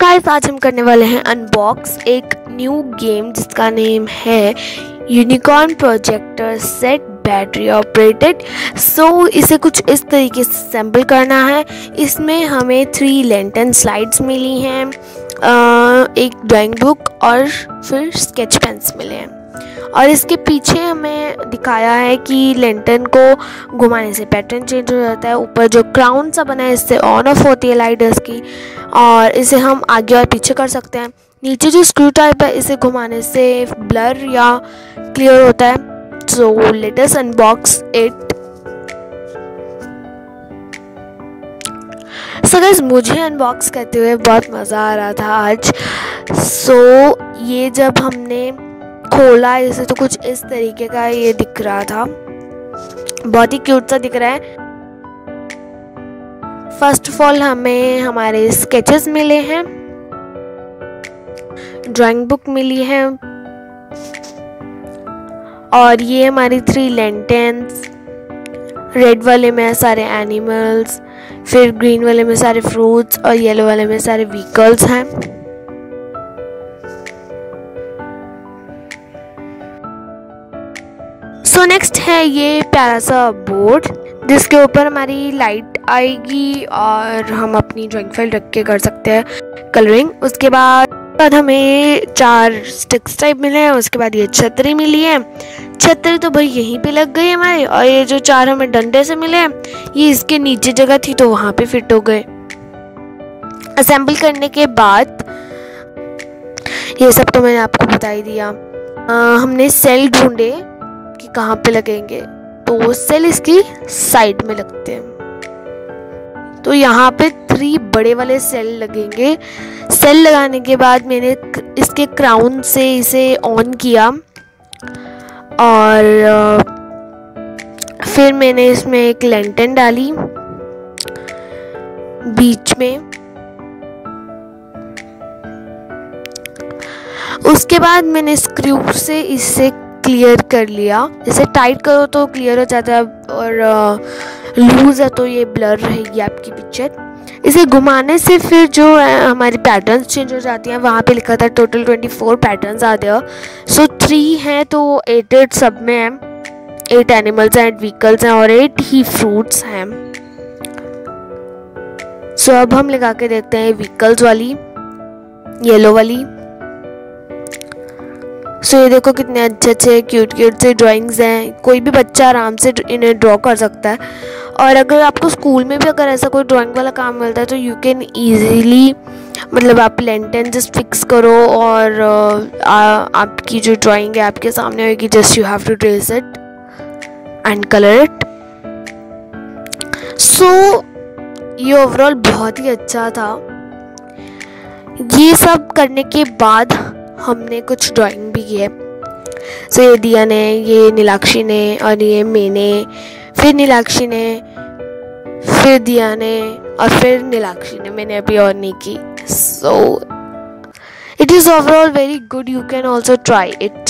Guys आज हम करने वाले हैं अनबॉक्स एक न्यू गेम जिसका नेम है unicorn projector set battery operated so इसे कुछ इस तरीके से असेंबल करना है। इसमें हमें थ्री लेंटन स्लाइड्स मिली हैं एक ड्राइंग बुक और फिर स्केच पेन्स मिले हैं। और इसके पीछे हमें दिखाया है कि लेंटन को घुमाने से पैटर्न चेंज हो जाता है। ऊपर जो क्राउन सा बना है, इससे ऑन ऑफ़ होती है लाइट इसकी और इसे हम आगे और पीछे कर सकते हैं। नीचे जो स्क्रू टाइप है इसे घुमाने से ब्लर या क्लियर होता है। So latest unbox it so मुझे अनबॉक्स करते हुए बहुत मज़ा आ रहा था आज। सो so, ये जब हमने खोला इसे तो कुछ इस तरीके का ये दिख रहा था। बहुत ही क्यूट सा दिख रहा है। फ़र्स्ट ऑफ़ ऑल हमें हमारे स्केचेस मिले हैं। ड्राइंग बुक मिली है। और ये हमारी थ्री लेंटेंस रेड वाले में सारे एनिमल्स, फिर ग्रीन वाले में सारे फ्रूट्स और येलो वाले में सारे व्हीकल्स हैं। सो so नेक्स्ट है ये प्यारा सा बोर्ड, जिसके ऊपर हमारी लाइट आएगी और हम अपनी ड्राइंग फ़ाइल रख के कर सकते हैं कलरिंग उसके बाद बाद हमें चार स्टिक्स टाइप मिले हैं उसके बाद ये छतरी मिली है। छतरी तो भाई यहीं पे लग गई हमारे और ये जो चार हमें डंडे से मिले हैं ये इसके नीचे जगह थी तो वहाँ पे फिट हो गए। असेंबल करने के बाद ये सब तो मैंने आपको बता ही दिया। आ, हमने सेल ढूंढे कि कहाँ पे लगेंगे तो सेल इसकी साइड में लगते हैं। तो यहाँ पे थ्री बड़े वाले सेल लगेंगे। सेल लगाने के बाद मैंने इसके क्राउन से इसे ऑन किया। और फिर मैंने इसमें एक लेंटन डाली। बीच में। उसके बाद मैंने स्क्रू से इससे क्लियर कर लिया। इसे टाइट करो तो क्लियर हो जाता है। और लूज़ है तो ये ब्लर रहेगी आपकी पिक्चर इसे घुमाने से फिर जो हमारी पैटर्न्स चेंज हो जाती हैं, वहाँ पे लिखा था टोटल ट्वेंटी फोर पैटर्न्स आते हैं। सो थ्री हैं तो एट एट सब में हैं। एट एनिमल्स हैं एट व्हीकल्स हैं और एट ही फ्रूट्स हैं। सो अब हम लगा के देखते हैं व्हीकल्स वाली येलो वाली। सो ये देखो कितने अच्छे अच्छे क्यूट क्यूट से ड्राइंग्स हैं। कोई भी बच्चा आराम से इन्हें ड्रॉ कर सकता है। और अगर आपको स्कूल में भी अगर ऐसा कोई ड्राइंग वाला काम मिलता है तो यू कैन ईजीली मतलब आप लेंटन जस्ट फिक्स करो और आ, आपकी जो ड्राइंग है आपके सामने होगी just you have to dress it and colour it so ये ओवरऑल बहुत ही अच्छा था। ये सब करने के बाद हमने कुछ ड्राइंग भी की है सो ये दिया ने, ये नीलाक्षी ने और ये मैंने, फिर नीलाक्षी ने, फिर दिया ने और फिर नीलाक्षी ने, मैंने अभी और नहीं की। So it is overall very good you can also try it